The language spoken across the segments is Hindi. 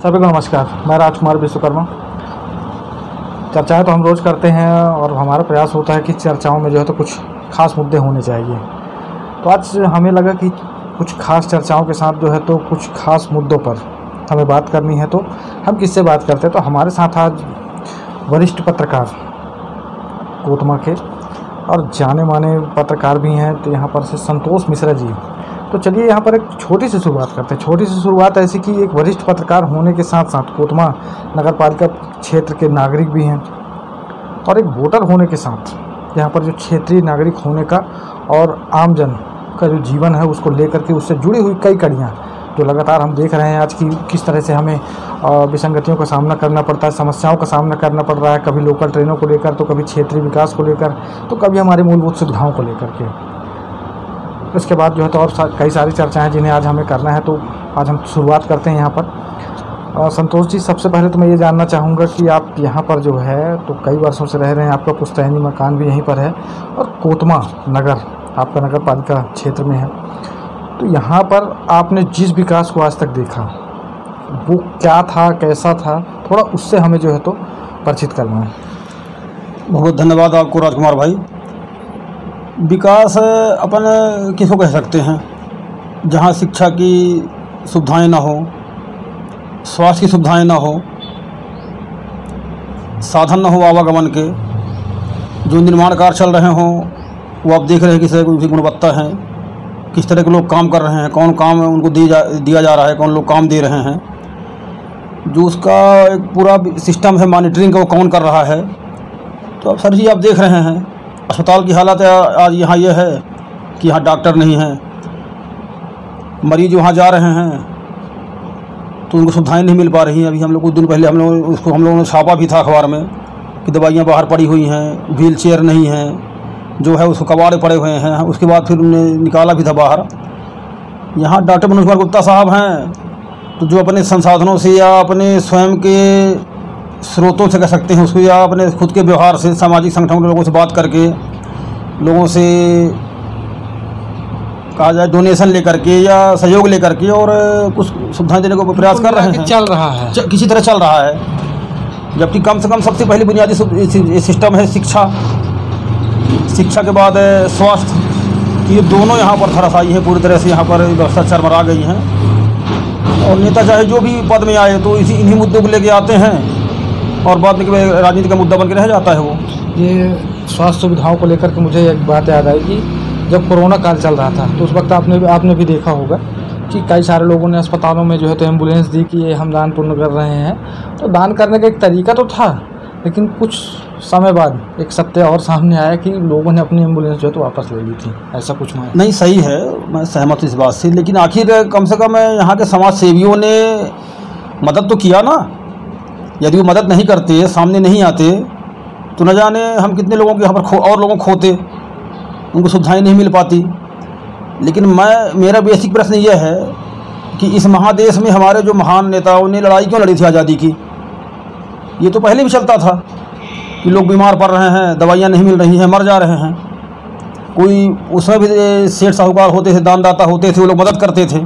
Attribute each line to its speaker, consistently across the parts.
Speaker 1: सभी को नमस्कार। मैं राजकुमार विश्वकर्मा। चर्चाएँ तो हम रोज़ करते हैं और हमारा प्रयास होता है कि चर्चाओं में जो है तो कुछ खास मुद्दे होने चाहिए। तो आज हमें लगा कि कुछ खास चर्चाओं के साथ जो है तो कुछ खास मुद्दों पर हमें बात करनी है तो हम किससे बात करते हैं? तो हमारे साथ आज वरिष्ठ पत्रकार कोतमा के और जाने माने पत्रकार भी हैं। तो यहाँ पर से संतोष मिश्रा जी। तो चलिए यहाँ पर एक छोटी सी शुरुआत करते हैं। छोटी सी शुरुआत ऐसी कि एक वरिष्ठ पत्रकार होने के साथ साथ कोतमा नगर पालिका क्षेत्र के नागरिक भी हैं और एक वोटर होने के साथ यहाँ पर जो क्षेत्रीय नागरिक होने का और आमजन का जो जीवन है उसको लेकर के उससे जुड़ी हुई कई कड़ियाँ जो लगातार हम देख रहे हैं आज की किस तरह से हमें विसंगतियों का सामना करना पड़ता है, समस्याओं का सामना करना पड़ रहा है, कभी लोकल ट्रेनों को लेकर तो कभी क्षेत्रीय विकास को लेकर तो कभी हमारे मूलभूत सुविधाओं को लेकर के। उसके बाद जो है तो और सा, कई सारी चर्चाएँ हैं जिन्हें आज हमें करना है तो आज हम शुरुआत करते हैं यहाँ पर। संतोष जी सबसे पहले तो मैं ये जानना चाहूँगा कि आप यहाँ पर जो है तो कई वर्षों से रह रहे हैं आपका पुस्तैनी मकान भी यहीं पर है और कोतमा नगर आपका नगर पालिका क्षेत्र में है। तो यहाँ पर आपने जिस विकास को आज तक देखा वो क्या था कैसा था थोड़ा उससे हमें जो है तो परिचित करना है।
Speaker 2: बहुत धन्यवाद आपको राजकुमार भाई। विकास अपन किसको कह सकते हैं? जहाँ शिक्षा की सुविधाएँ ना हो, स्वास्थ्य की सुविधाएँ ना हो, साधन ना हो आवागमन के, जो निर्माण कार्य चल रहे हों, वो आप देख रहे हैं किस तरह की गुणवत्ता है, किस तरह के लोग काम कर रहे हैं, कौन काम उनको दिया जा दिया जा रहा है, कौन लोग काम दे रहे हैं, जो उसका एक पूरा सिस्टम है मॉनिटरिंग का वो कौन कर रहा है तो अब सर जी आप देख रहे हैं। अस्पताल की हालत आज यहाँ ये है कि यहाँ डॉक्टर नहीं हैं। मरीज़ वहाँ जा रहे हैं तो उनको सुविधाएँ नहीं मिल पा रही हैं। अभी हम लोग कुछ दिन पहले हम लोग उसको, हम लोगों ने छापा भी था अखबार में कि दवाइयाँ बाहर पड़ी हुई हैं, व्हील चेयर नहीं हैं, जो है उसको कबाड़े पड़े हुए हैं। उसके बाद फिर उन्हें निकाला भी था बाहर। यहाँ डॉक्टर मनोज कुमार गुप्ता साहब हैं तो जो अपने संसाधनों से या अपने स्वयं के स्रोतों से कह सकते हैं उसको। या अपने खुद के व्यवहार से सामाजिक संगठनों के लोगों से बात करके लोगों से कहा जाए डोनेशन लेकर के या सहयोग लेकर के और कुछ सुविधाएँ देने को प्रयास कर रहे हैं।
Speaker 1: चल रहा है।
Speaker 2: किसी तरह चल रहा है। जबकि कम से कम सबसे पहले बुनियादी सिस्टम है शिक्षा। शिक्षा के बाद स्वास्थ्य। ये दोनों यहाँ पर धराशायी है पूरी तरह से यहाँ पर व्यवस्था चरमरा गई हैं। और नेता चाहे जो भी पद में आए तो इसी इन्हीं मुद्दों को लेके आते हैं। और बाद में राजनीति का मुद्दा बन के रह जाता है वो।
Speaker 1: ये स्वास्थ्य सुविधाओं को लेकर के मुझे एक बात याद आई कि जब कोरोना काल चल रहा था तो उस वक्त आपने आपने भी देखा होगा कि कई सारे लोगों ने अस्पतालों में जो है तो एंबुलेंस दी कि ये हम दान पुण्य कर रहे हैं। तो दान करने का एक तरीका तो था लेकिन कुछ समय बाद एक सत्य और सामने आया कि लोगों ने अपनी एंबुलेंस जो है तो वापस ले ली थी। ऐसा कुछ
Speaker 2: नहीं नहीं सही है मैं सहमत इस बात से लेकिन आखिर कम से कम यहाँ के समाज सेवियों ने मदद तो किया ना। यदि वो मदद नहीं करते, सामने नहीं आते तो न जाने हम कितने लोगों के यहाँ पर खो, और लोगों खोते, उनको सुविधाएँ नहीं मिल पाती। लेकिन मैं, मेरा बेसिक प्रश्न यह है कि इस महादेश में हमारे जो महान नेताओं ने लड़ाई क्यों लड़ी थी आज़ादी की? ये तो पहले भी चलता था कि लोग बीमार पड़ रहे हैं, दवाइयाँ नहीं मिल रही हैं, मर जा रहे हैं। कोई उसमें भी सेठ साहूकार होते थे, दानदाता होते थे, वो लोग मदद करते थे।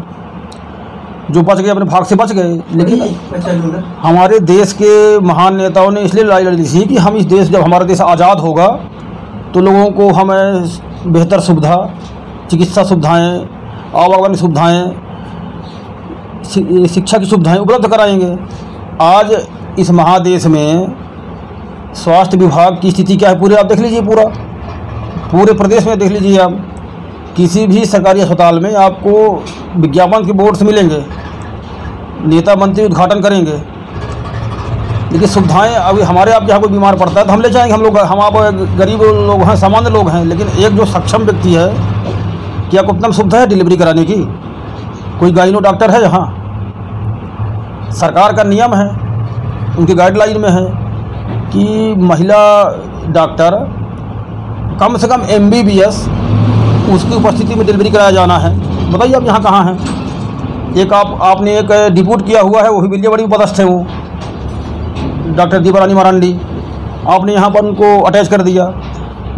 Speaker 2: जो बच गए अपने भाग से बच गए लेकिन हमारे देश के महान नेताओं ने इसलिए लड़ाई लड़ी थी कि हम इस देश जब हमारा देश आज़ाद होगा तो लोगों को हमें बेहतर सुविधा चिकित्सा सुविधाएँ आवागमन सुविधाएँ शिक्षा की सुविधाएँ उपलब्ध कराएँगे। आज इस महादेश में स्वास्थ्य विभाग की स्थिति क्या है पूरे आप देख लीजिए पूरा। पूरे प्रदेश में देख लीजिए आप। किसी भी सरकारी अस्पताल में आपको विज्ञापन के बोर्ड से मिलेंगे, नेता मंत्री उद्घाटन करेंगे। लेकिन सुविधाएँ अभी हमारे आप यहाँ कोई बीमार पड़ता है तो हम ले जाएँगे। हम लोग, हम आप गरीब लोग हैं, सामान्य लोग हैं, लेकिन एक जो सक्षम व्यक्ति है कि आपको उत्तम सुविधा है डिलीवरी कराने की, कोई गाइनो डॉक्टर है यहाँ? सरकार का नियम है, उनकी गाइडलाइन में है कि महिला डॉक्टर कम से कम एमबीबीएस उसकी उपस्थिति में डिलीवरी कराया जाना है। बताइए आप यहाँ कहाँ हैं? एक आप, आपने एक डिप्यूट किया हुआ है, वो भी बड़ी पदस्थ है वो। डॉक्टर दीपारानी मारांडी, आपने यहाँ पर उनको अटैच कर दिया।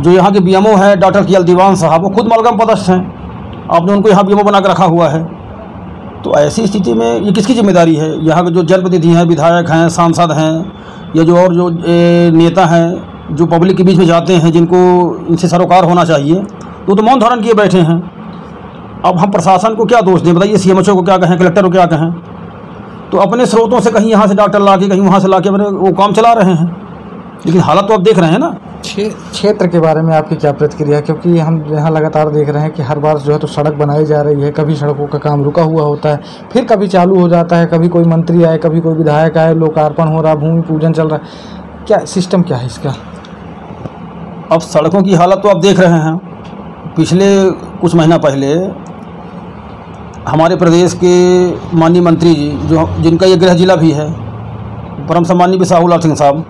Speaker 2: जो यहाँ के बी है, डॉक्टर कियल दीवान साहब, वो खुद मलगम पदस्थ हैं। आपने उनको यहाँ बी बना कर रखा हुआ है। तो ऐसी स्थिति में ये किसकी ज़िम्मेदारी है? यहाँ के जो जनप्रतिनिधि हैं, विधायक हैं, सांसद हैं, या जो और जो नेता हैं, जो पब्लिक के बीच में जाते हैं, जिनको इनसे सरोकार होना चाहिए तो तो मौन धारण किए बैठे हैं। अब हम प्रशासन को क्या दोष दें? बताइए सी को क्या कहें कलेक्टर को क्या कहें? तो अपने स्रोतों से कहीं यहाँ से डॉक्टर ला के कहीं वहाँ से ला के अपने वो काम चला रहे हैं। लेकिन हालत तो आप देख रहे हैं ना।
Speaker 1: क्षे- क्षेत्र के बारे में आपकी क्या प्रतिक्रिया है? क्योंकि हम यहाँ लगातार देख रहे हैं कि हर बार जो है तो सड़क बनाई जा रही है कभी सड़कों का काम रुका हुआ होता है फिर कभी चालू हो जाता है कभी कोई मंत्री आए कभी कोई विधायक आए लोकार्पण हो रहा भूमि पूजन चल रहा। है क्या सिस्टम क्या है इसका?
Speaker 2: अब सड़कों की हालत तो आप देख रहे हैं। पिछले कुछ महीना पहले हमारे प्रदेश के माननीय मंत्री जी, जो जिनका ये गृह जिला भी है, परम सम्मानी बिसाहू लाल सिंह साहब,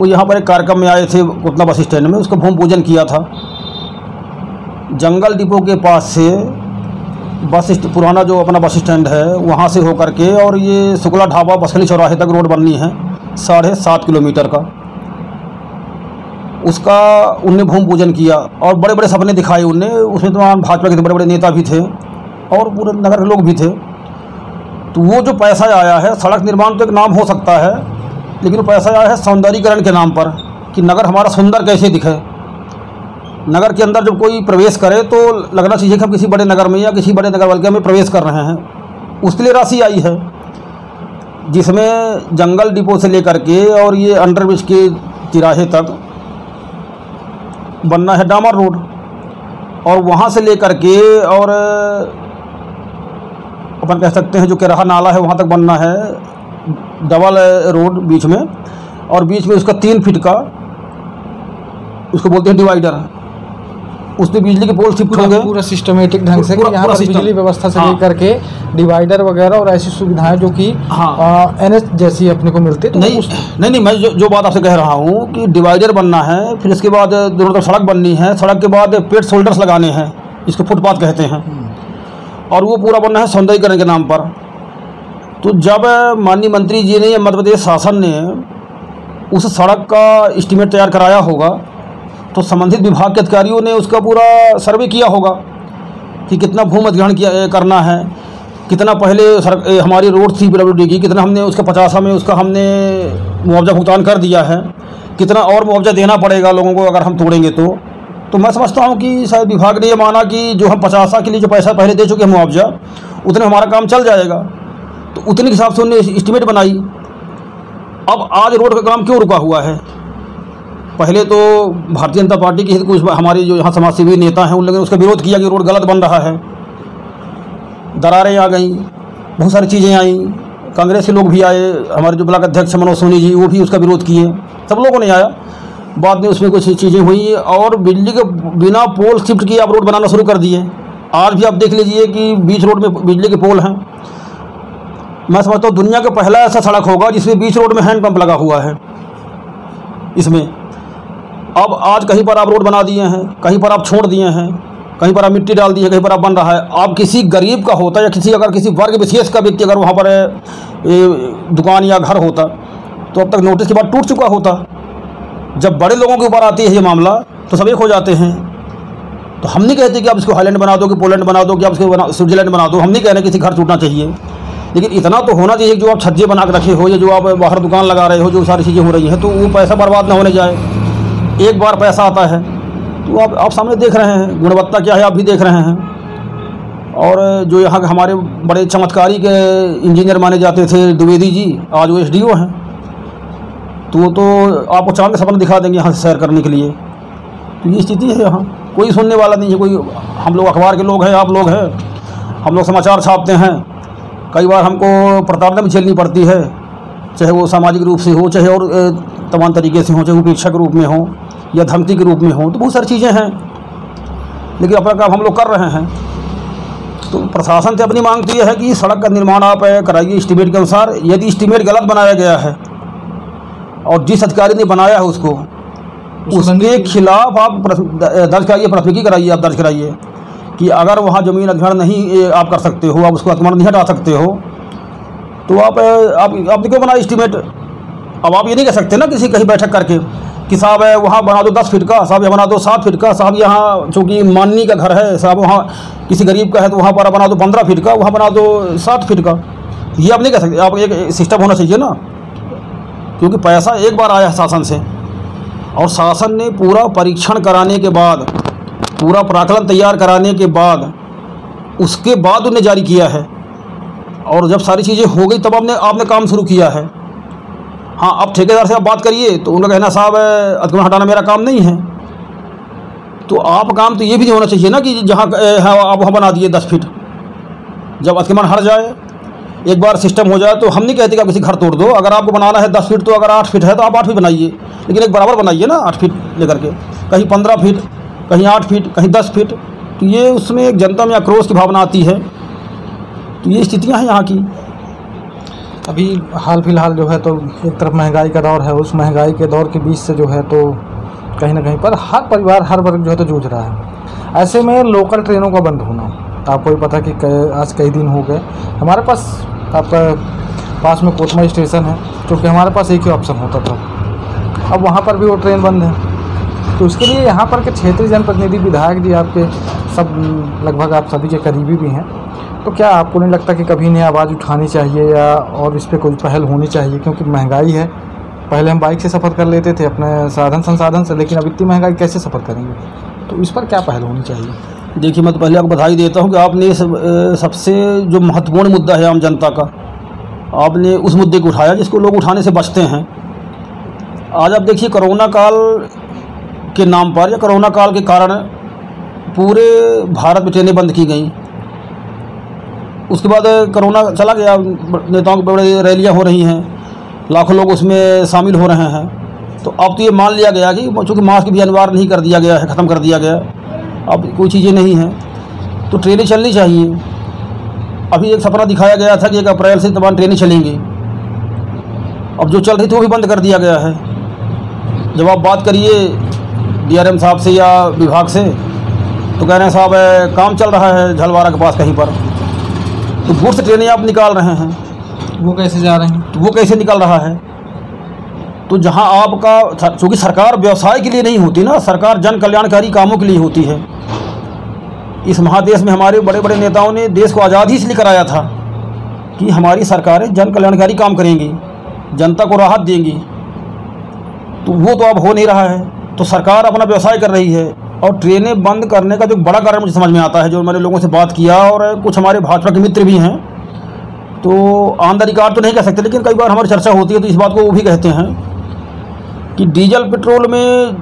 Speaker 2: वो यहाँ पर एक कार्यक्रम में आए थे उतना बस स्टैंड में। उसका भूमि पूजन किया था। जंगल डिपो के पास से बस पुराना जो अपना बस स्टैंड है, वहाँ से होकर के, और ये शुक्ला ढाबा बसली चौराहे तक रोड बननी है, साढ़े सात किलोमीटर का। उसका उनने भूमि पूजन किया और बड़े बड़े सपने दिखाए उनने। उसमें तमाम भाजपा के बड़े बड़े नेता भी थे और पूरे नगर के लोग भी थे। तो वो जो पैसा आया है, सड़क निर्माण तो एक नाम हो सकता है, लेकिन वो पैसा आया है सौंदर्यीकरण के नाम पर कि नगर हमारा सुंदर कैसे दिखे। नगर के अंदर जब कोई प्रवेश करे तो लगना चाहिए कि हम किसी बड़े नगर में या किसी बड़े नगर वाले में प्रवेश कर रहे हैं। उसके लिए राशि आई है, जिसमें जंगल डिपो से लेकर के और ये अंडरब्रिज के तिराहे तक बनना है डामर रोड। और वहाँ से लेकर के और, अपन कह सकते हैं जो केराहा नाला है, वहाँ तक बनना है डबल रोड बीच में। और बीच में उसका तीन फीट का, उसको बोलते हैं डिवाइडर। उसमें बिजली के पोल शिफ्ट
Speaker 1: पूरा
Speaker 2: होंगे।
Speaker 1: पूरा सिस्टमेटिक ढंग से
Speaker 2: पूरा-
Speaker 1: यहाँ
Speaker 2: पूरा
Speaker 1: बिजली व्यवस्था से
Speaker 2: हाँ।
Speaker 1: लेकर के डिवाइडर वगैरह और ऐसी सुविधाएँ जो कि
Speaker 2: हाँ।
Speaker 1: एन एच जैसी अपने को मिलती है तो
Speaker 2: नहीं
Speaker 1: उस-
Speaker 2: नहीं नहीं मैं जो, जो बात आपसे कह रहा हूँ कि डिवाइडर बनना है फिर इसके बाद दोनों तरफ़ सड़क बननी है सड़क के बाद पेट शोल्डर्स लगाने हैं इसको फुटपाथ कहते हैं। और वो पूरा बनना है सौंदर्यकरण के नाम पर। तो जब माननीय मंत्री जी ने या मध्य प्रदेश शासन ने उस सड़क का इस्टीमेट तैयार कराया होगा तो संबंधित विभाग के अधिकारियों ने उसका पूरा सर्वे किया होगा कि कितना भूमि अधिग्रहण किया करना है। कितना पहले सड़क ए, हमारी रोड थी पीडब्ल्यूडी की कितना हमने उसका पचासा में उसका हमने मुआवजा भुगतान कर दिया है। कितना और मुआवजा देना पड़ेगा लोगों को अगर हम तोड़ेंगे तो। तो मैं समझता हूँ कि शायद विभाग ने ये माना कि जो हम पचासा के लिए जो पैसा पहले दे चुके हैं मुआवजा उतने हमारा काम चल जाएगा। तो उतने के हिसाब से उन्होंने इस्टीमेट बनाई। अब आज रोड का काम क्यों रुका हुआ है? पहले तो भारतीय जनता पार्टी के कुछ हमारे जो यहाँ समाज सेवी नेता हैं, उन लोगों ने उसका विरोध किया कि रोड गलत बन रहा है। दरारें आ गई, बहुत सारी चीज़ें आई। कांग्रेस के लोग भी आए, हमारे जो ब्लॉक अध्यक्ष मनोज सोनी जी, वो भी उसका विरोध किए। सब लोगों ने आया। बाद में उसमें कुछ चीज़ें हुई और बिजली के बिना पोल शिफ्ट किए आप रोड बनाना शुरू कर दिए। आज भी आप देख लीजिए कि बीच रोड में बिजली के पोल हैं। मैं समझता हूँ दुनिया का पहला ऐसा सड़क होगा जिसमें बीच रोड में हैंडपम्प लगा हुआ है। इसमें अब आज कहीं पर आप रोड बना दिए हैं, कहीं पर आप छोड़ दिए हैं, कहीं पर आप मिट्टी डाल दी है, कहीं पर आप बन रहा है, आप किसी गरीब का होता या किसी अगर किसी वर्ग विशेष का व्यक्ति अगर वहाँ पर दुकान या घर होता तो अब तक नोटिस के बाद टूट चुका होता। जब बड़े लोगों के ऊपर आती है ये मामला तो सब एक हो जाते हैं। तो हम नहीं कहते कि आप इसको हाईलैंड बना दो कि पोलैंड बना दो कि आप इसको स्विट्जरलैंड बना दो, हम नहीं कह रहे किसी घर टूटना चाहिए। लेकिन इतना तो होना चाहिए जो आप छज्जे बना के रखे हो या जो आप बाहर दुकान लगा रहे हो, जो सारी चीज़ें हो रही हैं तो वो पैसा बर्बाद ना होने जाए। एक बार पैसा आता है तो आप आप सामने देख रहे हैं, गुणवत्ता क्या है आप भी देख रहे हैं। और जो यहाँ के हमारे बड़े चमत्कारी के इंजीनियर माने जाते थे द्विवेदी जी, आज वो एसडीओ हैं। तो वो तो आपको चाँद सपना दिखा देंगे यहाँ से सैर करने के लिए। तो ये स्थिति है यहाँ। कोई सुनने वाला नहीं है, कोई हम लोग अखबार के लोग हैं, आप लोग हैं। हम लोग समाचार छापते हैं। कई बार हमको प्रताड़ना भी झेलनी पड़ती है, चाहे वो सामाजिक रूप से हो, चाहे और तमाम तरीके से हो, चाहे उपेक्षा के रूप में हो। या धमकी के रूप में हो तो बहुत सारी चीज़ें हैं। लेकिन अपना काम हम लोग कर रहे हैं। तो प्रशासन से अपनी मांग तो यह है कि सड़क का निर्माण आप कराइए इस्टीमेट के अनुसार। यदि इस्टीमेट गलत बनाया गया है और जिस अधिकारी ने बनाया है उसको उसके खिलाफ आप दर्ज कराइए प्राथमिकी कराइए आप दर्ज कराइए कि अगर वहाँ ज़मीन अधिग्रहण नहीं आप कर सकते हो आप उसको अतिक्रमण नहीं हटा सकते हो तो आप आप आपने क्यों बनाया इस्टीमेट अब आप ये नहीं कह सकते ना किसी कहीं बैठक करके कि साहब है वहाँ बना दो दस फीट का, साहब, यहाँ बना दो सात फीट का, साहब, यहाँ चूँकि माननी का घर है, साहब, वहाँ किसी गरीब का है तो वहाँ पर बना दो पंद्रह फीट का, वहाँ बना दो सात फीट का। ये आप नहीं कह सकते, आप एक सिस्टम होना चाहिए ना। क्योंकि पैसा एक बार आया शासन से, और शासन ने पूरा परीक्षण कराने के बाद, पूरा प्राकलन तैयार कराने के बाद, उसके बाद उन्हें जारी किया है। और जब सारी चीज़ें हो गई, तब आपने आपने काम शुरू किया है। हाँ अब ठेकेदार से आप बात करिए तो उनका कहना साहब अतिक्रमण हटाना मेरा काम नहीं है। तो आप काम तो ये भी नहीं होना चाहिए ना कि जहाँ आप वहाँ बना दिए दस फीट। जब अतिक्रमण हट जाए, एक बार सिस्टम हो जाए तो हम नहीं कहते कि आप किसी घर तोड़ दो। अगर आपको बनाना है दस फीट तो अगर आठ फीट है तो आप आठ फीट बनाइए। लेकिन एक बराबर बनाइए ना, आठ फीट लेकर के। कहीं पंद्रह फीट, कहीं आठ फीट, कहीं दस फीट। तो ये उसमें एक जनता में आक्रोश की भावना आती है। तो ये स्थितियाँ हैं यहाँ की।
Speaker 1: अभी हाल फ़िलहाल जो है तो एक तरफ़ महँगाई का दौर है, उस महँगाई के दौर के बीच से जो है तो कहीं ना कहीं पर हर परिवार, हर वर्ग जो है तो जूझ रहा है। ऐसे में लोकल ट्रेनों का बंद होना आपको भी पता कि कै- आज कई दिन हो गए। हमारे पास आपका पास में कोतमा स्टेशन है, क्योंकि हमारे पास एक ही ऑप्शन होता था। अब वहाँ पर भी वो ट्रेन बंद है। तो उसके लिए यहाँ पर के क्षेत्रीय जनप्रतिनिधि, विधायक जी आपके सब, लगभग आप सभी के करीबी भी हैं। तो क्या आपको नहीं लगता कि कभी इन्हें आवाज़ उठानी चाहिए या और इस पर कोई पहल होनी चाहिए? क्योंकि महँगाई है। पहले हम बाइक से सफ़र कर लेते थे अपने साधन संसाधन से लेकिन अब इतनी महँगाई कैसे सफ़र करेंगे? तो इस पर क्या पहल होनी चाहिए?
Speaker 2: देखिए मैं तो पहले आपको बधाई देता हूँ कि आपने सब, सबसे जो महत्वपूर्ण मुद्दा है आम जनता का आपने उस मुद्दे को उठाया जिसको लोग उठाने से बचते हैं। आज आप देखिए कोरोना काल के नाम पर या कोरोना काल के कारण पूरे भारत में ट्रेनें बंद की गई। उसके बाद कोरोना चला गया, नेताओं की बड़ी रैलियाँ हो रही हैं, लाखों लोग उसमें शामिल हो रहे हैं। तो अब तो ये मान लिया गया कि चूँकि मास्क भी अनिवार्य नहीं कर दिया गया है, ख़त्म कर दिया गया अब कोई चीज़ें नहीं हैं। तो ट्रेनें चलनी चाहिए। अभी एक सपना दिखाया गया था कि एक अप्रैल से तमाम ट्रेनें चलेंगी। अब जो चल रही थी वो भी बंद कर दिया गया है। जब आप बात करिए डीआरएम साहब से या विभाग से तो कह रहे हैं साहब काम चल रहा है झलवारा के पास कहीं पर। तो गुड्स ट्रेनें आप निकाल रहे हैं।
Speaker 1: वो कैसे जा रहे हैं?
Speaker 2: तो वो कैसे निकल रहा है? तो जहाँ आपका चूँकि सरकार व्यवसाय के लिए नहीं होती ना सरकार जन कल्याणकारी कामों के लिए होती है। इस महादेश में हमारे बड़े बड़े नेताओं ने देश को आज़ाद ही इसलिए कराया था कि हमारी सरकारें जन कल्याणकारी काम करेंगी जनता को राहत देंगी। तो वो तो अब हो नहीं रहा है। तो सरकार अपना व्यवसाय कर रही है। और ट्रेनें बंद करने का जो बड़ा कारण मुझे समझ में आता है, जो मैंने लोगों से बात किया और कुछ हमारे भाजपा के मित्र भी हैं तो ऑन द रिकॉर्ड तो नहीं कह सकते, लेकिन कई बार हमारी चर्चा होती है तो इस बात को वो भी कहते हैं कि डीजल पेट्रोल में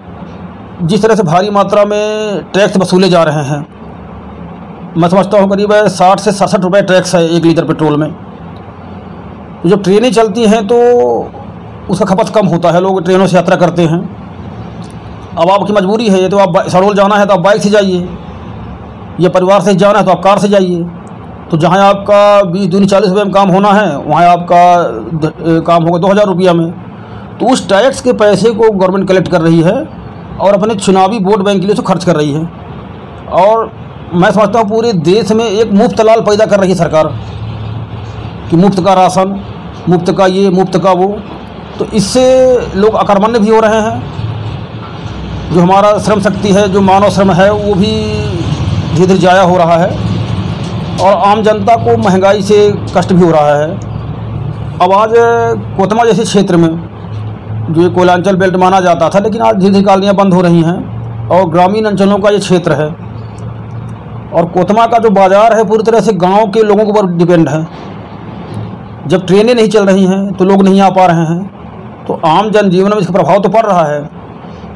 Speaker 2: जिस तरह से भारी मात्रा में टैक्स वसूले जा रहे हैं, मैं समझता हूँ करीब साठ से सड़सठ रुपये टैक्स है एक लीटर पेट्रोल में। तो जब ट्रेनें चलती हैं तो उसका खपत कम होता है, लोग ट्रेनों से यात्रा करते हैं। अब आपकी मजबूरी है ये तो आप सड़ोल जाना है तो आप बाइक से जाइए। या परिवार से जाना है तो आप कार से जाइए। तो जहाँ आपका बीस दूनी चालीस रुपये में काम होना है, वहाँ आपका काम होगा दो हज़ार रुपया में। तो उस टैक्स के पैसे को गवर्नमेंट कलेक्ट कर रही है और अपने चुनावी वोट बैंक के लिए उसको खर्च कर रही है। और मैं समझता हूँ पूरे देश में एक मुफ़्त लाल पैदा कर रही है सरकार, कि मुफ़्त का राशन, मुफ़्त का ये, मुफ़्त का वो। तो इससे लोग अकर्मण्य भी हो रहे हैं। जो हमारा श्रम शक्ति है, जो मानव श्रम है, वो भी धीरे धीरे जाया हो रहा है। और आम जनता को महँगाई से कष्ट भी हो रहा है। अब आज कोतमा जैसे क्षेत्र में जो ये कोयलांचल बेल्ट माना जाता था, लेकिन आज धीरे धीरे कॉलोनियाँ बंद हो रही हैं और ग्रामीण अंचलों का ये क्षेत्र है। और कोतमा का जो बाज़ार है, पूरी तरह से गाँव के लोगों के ऊपर डिपेंड है। जब ट्रेनें नहीं चल रही हैं तो लोग नहीं आ पा रहे हैं। तो आम जनजीवन में इसका प्रभाव तो पड़ रहा है।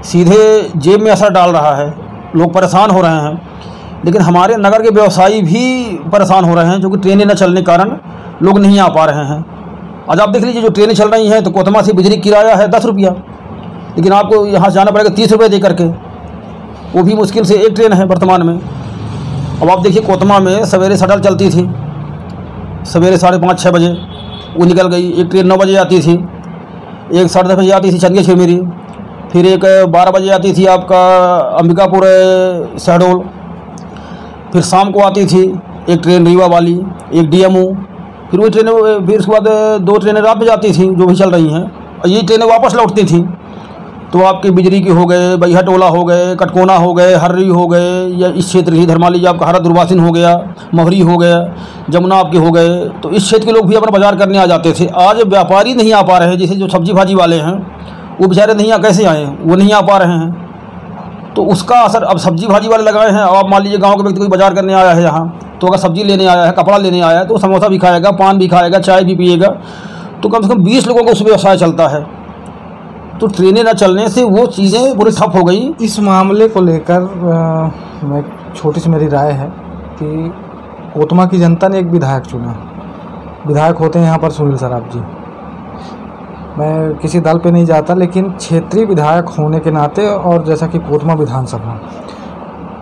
Speaker 2: सीधे जेब में असर डाल रहा है। लोग परेशान हो रहे हैं। लेकिन हमारे नगर के व्यवसायी भी परेशान हो रहे हैं, जो कि ट्रेनें न चलने के कारण लोग नहीं आ पा रहे हैं। आज आप देख लीजिए, जो ट्रेनें चल रही हैं तो कोतमा से बिजली किराया है दस रुपया। लेकिन आपको यहाँ से जाना पड़ेगा तीस रुपये दे करके वो भी मुश्किल से एक ट्रेन है वर्तमान में। अब आप देखिए, कोतमा में सवेरे शटल चलती थी। सवेरे साढ़े पाँच छः बजे। वो निकल गई, एक ट्रेन नौ बजे आती थी। एक साढ़े दस बजे आती थी चंदिया छिरमेरी फिर एक बारह बजे आती थी आपका अंबिकापुर शहडोल। फिर शाम को आती थी एक ट्रेन रीवा वाली, एक डीएमओ। फिर वो ट्रेनें फिर उसके बाद दो ट्रेनें रात में जाती थी जो भी चल रही हैं। और ये ट्रेनें वापस लौटती थी। तो आपके बिजरी के हो गए बैहा टोला हो गए, कटकोना हो गए, हर्री हो गए, या इस क्षेत्र ही धर्मा लीजिए आपका हरा दुर्वासिन हो गया, मोहरी हो गया, जमुना आपके हो गए तो इस क्षेत्र के लोग भी अपना बाज़ार करने आ जाते थे। आज व्यापारी नहीं आ पा रहे जैसे जो सब्ज़ी भाजी वाले हैं। वो बेचारे नहीं आ, कैसे आए वो नहीं आ पा रहे हैं। तो उसका असर अब सब्ज़ी भाजी वाले लगाए हैं। अब मान लीजिए गाँव के व्यक्ति कोई बाज़ार करने आया है यहाँ तो अगर सब्ज़ी लेने आया है, कपड़ा लेने आया है तो समोसा भी खाएगा, पान भी खाएगा, चाय भी पिएगा। तो कम से कम बीस लोगों का उस व्यवसाय चलता है। तो ट्रेनें न चलने से वो चीज़ें पूरी ठप हो गई।
Speaker 1: इस मामले को लेकर मैं छोटी सी मेरी राय है कि कोतमा की जनता ने एक विधायक चुना। विधायक होते हैं यहाँ पर सुनील सराफ जी। मैं किसी दल पे नहीं जाता, लेकिन क्षेत्रीय विधायक होने के नाते और जैसा कि कोतमा विधानसभा।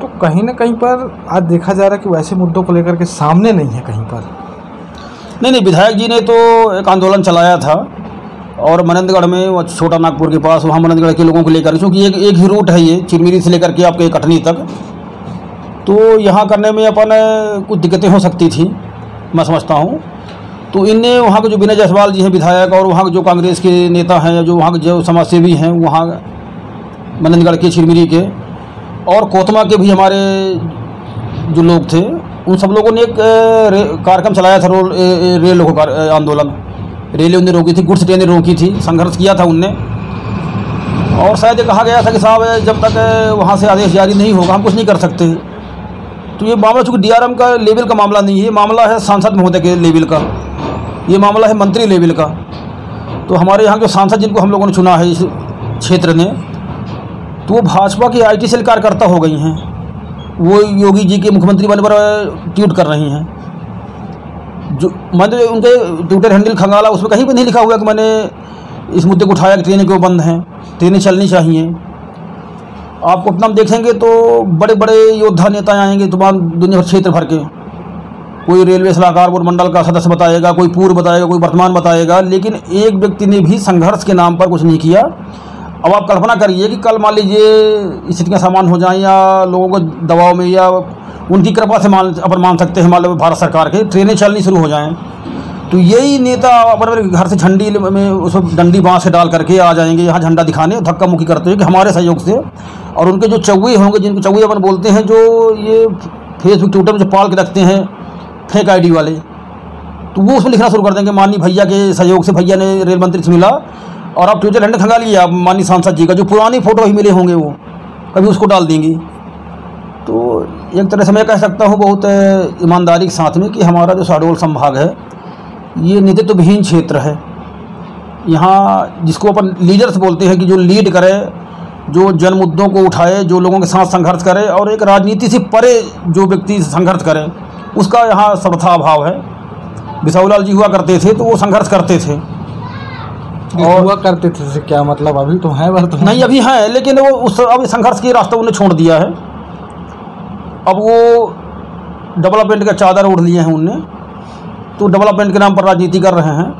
Speaker 1: तो कहीं ना कहीं पर आज देखा जा रहा है कि वैसे मुद्दों को लेकर के सामने नहीं है कहीं पर।
Speaker 2: नहीं नहीं, विधायक जी ने तो एक आंदोलन चलाया था और मनंदगढ़ में वो छोटा नागपुर के पास, वहाँ मनंदगढ़ के लोगों को लेकर क्योंकि एक एक ही रूट है ये, चिरमिरी से लेकर के आपके कटनी तक। तो यहाँ करने में अपन, कुछ दिक्कतें हो सकती थी, मैं समझता हूँ। तो इनने वहाँ के जो विनय जायसवाल जी हैं, विधायक और वहाँ के जो कांग्रेस के नेता हैं, जो वहाँ के जो समाजसेवी हैं, वहाँ मनंदगढ़ के चिरमिरी के और कोतमा के भी हमारे जो लोग थे, उन सब लोगों ने एक कार्यक्रम चलाया था रोल रेल रोको आंदोलन। रेलें उनने रोकी थी, गुड्स ट्रेनें रोकी थी, संघर्ष किया था उनने। और शायद ये कहा गया था कि साहब, जब तक वहाँ से आदेश जारी नहीं होगा, हम कुछ नहीं कर सकते। तो ये मामला चूँकि डीआरएम का लेवल का मामला नहीं है मामला है सांसद महोदय के लेवल का। ये मामला है मंत्री लेवल का। तो हमारे यहाँ के सांसद जिनको हम लोगों ने चुना है इस क्षेत्र ने तो वो भाजपा की आई टी सेल कार्यकर्ता हो गई हैं। वो योगी जी के मुख्यमंत्री बनने पर ट्वीट कर रही हैं। जो मैंने उनके ट्विटर हैंडल खंगाला, उसमें कहीं भी नहीं लिखा हुआ कि मैंने इस मुद्दे को उठाया कि ट्रेनें क्यों बंद हैं, ट्रेनें चलनी चाहिए। आप पटना में देखेंगे तो बड़े बड़े योद्धा नेता आएँगे, तमाम दुनिया भर क्षेत्र भर के। कोई रेलवे सलाहकार बोर्ड मंडल का सदस्य बताएगा, कोई पूर्व बताएगा, कोई वर्तमान बताएगा, लेकिन एक व्यक्ति ने भी संघर्ष के नाम पर कुछ नहीं किया। अब आप कल्पना करिए कि कल मान लीजिए स्थितियाँ सामान हो जाएँ या लोगों को दबाव में या उनकी कृपा से मान, अपन मान सकते हैं मान लो भारत सरकार के, ट्रेनें चलनी शुरू हो जाएँ। तो यही नेता अपने घर से झंडी में उसमें डंडी बाँस से डाल करके आ जाएँगे, यहाँ झंडा दिखाने धक्का मुक्की करते हैं कि हमारे सहयोग से। और उनके जो चौवे होंगे जिनको चौवे अपन बोलते हैं, जो ये फेसबुक ट्विटर में जो पाल के रखते हैं फेक आईडी वाले। तो वो उसमें लिखना शुरू कर देंगे, माननीय भैया के सहयोग से भैया ने रेल मंत्री से मिला। और आप ट्विटर हैंडल खंगा लिए आप माननीय सांसद जी का, जो पुरानी फ़ोटो ही मिले होंगे वो, कभी उसको डाल देंगी। तो एक तरह से मैं कह सकता हूँ, बहुत ईमानदारी के साथ में कि हमारा जो शहडोल संभाग है, ये नेतृत्व विहीन क्षेत्र है। यहाँ जिसको अपन लीडर्स बोलते हैं कि जो लीड करे, जो जन मुद्दों को उठाए, जो लोगों के साथ संघर्ष करे, और एक राजनीति से परे जो व्यक्ति संघर्ष करे उसका यहाँ सर्वथा अभाव है। बिसाऊलाल जी हुआ करते थे तो वो संघर्ष करते थे।
Speaker 1: और हुआ करते थे से क्या मतलब अभी तो है वर्तमान
Speaker 2: नहीं अभी हैं लेकिन वो उस अभी संघर्ष के रास्ता उन्हें छोड़ दिया है। अब वो डेवलपमेंट का चादर ओढ़ लिए हैं उनने। तो डेवलपमेंट के नाम पर राजनीति कर रहे हैं।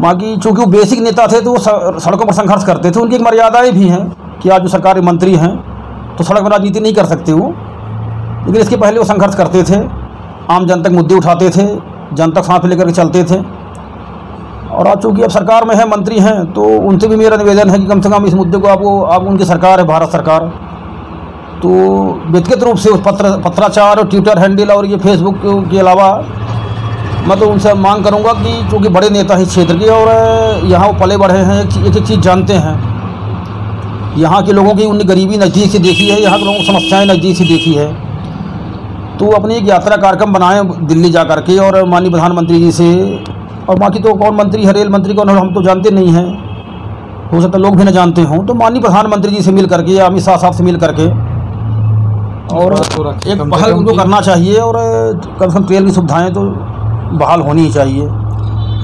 Speaker 2: बाकी चूँकि वो बेसिक नेता थे तो वो सड़कों पर संघर्ष करते थे। उनकी एक मर्यादाएँ भी हैं कि आज जो सरकारी मंत्री हैं तो सड़क पर राजनीति नहीं कर सकते वो। लेकिन इसके पहले वो संघर्ष करते थे आम जन तक मुद्दे उठाते थे जन तक साथ लेकर के चलते थे। और आज चूँकि अब सरकार में है मंत्री हैं तो उनसे भी मेरा निवेदन है कि कम से कम इस मुद्दे को आपको अब उनकी सरकार है भारत सरकार। तो व्यक्तिगत रूप से उस पत्र पत्राचार और ट्विटर हैंडल और ये फेसबुक के- अलावा मैं तो उनसे मांग करूँगा कि चूँकि बड़े नेता हैं क्षेत्र के और यहाँ वो पले बढ़े हैं एक एक, चीज़ जानते हैं। यहाँ के लोगों की उनने गरीबी नज़दीक से देखी है यहाँ के लोगों की समस्याएँ नज़दीक से देखी है। तो अपनी एक यात्रा कार्यक्रम बनाए दिल्ली जा करके और माननीय प्रधानमंत्री जी से। और बाकी तो कौन मंत्री है रेल मंत्री कौन हम तो जानते नहीं हैं। हो सकता है लोग भी ना जानते हों। तो माननीय प्रधानमंत्री जी से मिल करके या अमित शाह साहब से मिल करके और
Speaker 1: तो
Speaker 2: एक पहल उनको करना चाहिए और कम से कम ट्रेन की सुविधाएँ तो बहाल होनी ही चाहिए।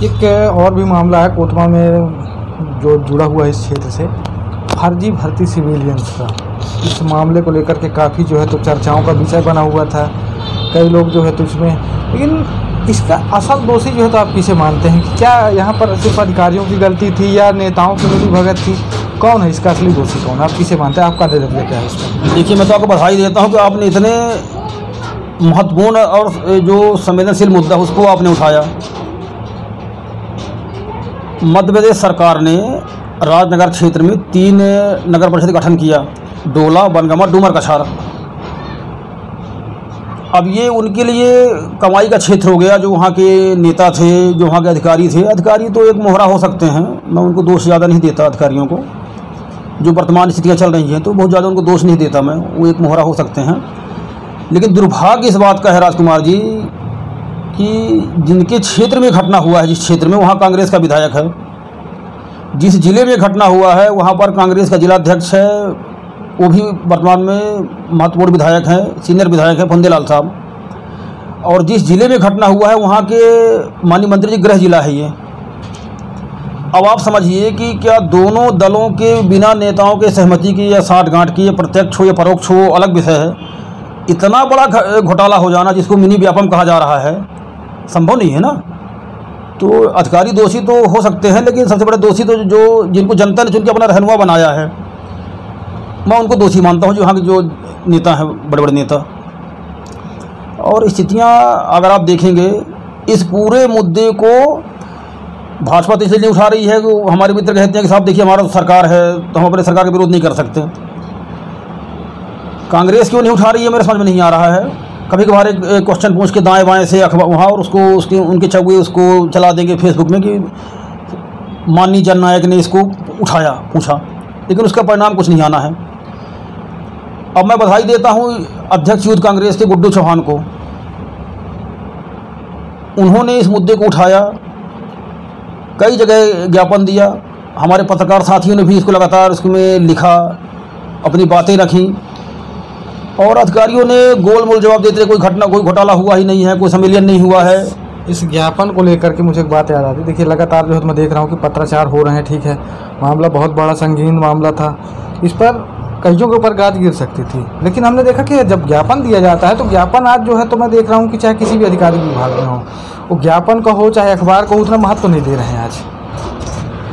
Speaker 1: एक और भी मामला है कोतमा में जो जुड़ा हुआ है इस क्षेत्र से फर्जी भर्ती सिविलियंस का। इस मामले को लेकर के काफ़ी जो है तो चर्चाओं का विषय बना हुआ था। कई लोग जो है तो इसमें लेकिन इसका असल दोषी जो है तो आप किसे मानते हैं कि क्या यहाँ पर सिर्फ़ अधिकारियों की गलती थी या नेताओं की मिली भगत थी? कौन है इसका असली दोषी कौन? है आप किसे मानते हैं? आपका नज़रिया क्या है इसका
Speaker 2: देखिए, मैं तो आपको बधाई देता हूँ कि आपने इतने महत्वपूर्ण और जो संवेदनशील मुद्दा उसको आपने उठाया। मध्य प्रदेश सरकार ने राजनगर क्षेत्र में तीन नगर परिषद गठन किया। डोला, बनगमा, डूमर कछार अब ये उनके लिए कमाई का क्षेत्र हो गया, जो वहाँ के नेता थे, जो वहाँ के अधिकारी थे। अधिकारी तो एक मोहरा हो सकते हैं, मैं उनको दोष ज़्यादा नहीं देता अधिकारियों को। जो वर्तमान स्थितियाँ चल रही हैं तो बहुत ज़्यादा उनको दोष नहीं देता मैं, वो एक मोहरा हो सकते हैं। लेकिन दुर्भाग्य इस बात का है राजकुमार जी, कि जिनके क्षेत्र में घटना हुआ है, जिस क्षेत्र में, वहाँ कांग्रेस का विधायक है। जिस ज़िले में घटना हुआ है, वहाँ पर कांग्रेस का जिलाध्यक्ष है वो भी वर्तमान में महत्वपूर्ण विधायक हैं सीनियर विधायक हैं फंदेलाल साहब। और जिस ज़िले में घटना हुआ है, वहाँ के माननीय मंत्री जी गृह जिला है ये। अब आप समझिए कि क्या दोनों दलों के बिना नेताओं के सहमति की या साठ गांठ की या प्रत्यक्ष हो या परोक्ष हो, अलग विषय है। इतना बड़ा घोटाला हो जाना जिसको मिनी व्यापम कहा जा रहा है, संभव नहीं है ना? तो अधिकारी दोषी तो हो सकते हैं, लेकिन सबसे बड़े दोषी तो जो, जिनको जनता ने चुन के अपना रहनुमा बनाया है। मैं उनको दोषी मानता हूँ जो यहाँ के जो नेता हैं बड़े बड़े नेता। और स्थितियाँ अगर आप देखेंगे, इस पूरे मुद्दे को भाजपा तो इसलिए उठा रही है कि हमारे मित्र कहते हैं कि साहब देखिए हमारा तो सरकार है तो हम अपने सरकार का विरोध नहीं कर सकते। कांग्रेस क्यों नहीं उठा रही है, मेरे समझ में नहीं आ रहा है। कभी कभार एक क्वेश्चन पूछ के दाएँ बाएँ से अखबार, वहाँ और उसको, उसके, उनके चौके उसको चला देंगे फेसबुक में कि माननीय जननायक ने इसको उठाया, पूछा। लेकिन उसका परिणाम कुछ नहीं आना है। अब मैं बधाई देता हूँ अध्यक्ष यूथ कांग्रेस के गुड्डू चौहान को। उन्होंने इस मुद्दे को उठाया, कई जगह ज्ञापन दिया, हमारे पत्रकार साथियों ने भी इसको लगातार इसमें लिखा, अपनी बातें रखी, और अधिकारियों ने गोल मोल जवाब देते कोई घटना, कोई घोटाला हुआ ही नहीं है, कोई सम्मेलन नहीं हुआ है।
Speaker 1: इस ज्ञापन को लेकर के मुझे एक बात याद आती देखिए, लगातार जो है तो मैं देख रहा हूँ कि पत्राचार हो रहे हैं, ठीक है। मामला बहुत बड़ा, संगीन मामला था। इस पर कईयों के ऊपर गाद गिर सकती थी। लेकिन हमने देखा कि जब ज्ञापन दिया जाता है तो ज्ञापन आज जो है तो मैं देख रहा हूँ कि चाहे किसी भी अधिकारी विभाग में हो, वो ज्ञापन का हो, चाहे अखबार का उतना महत्व नहीं दे रहे हैं आज।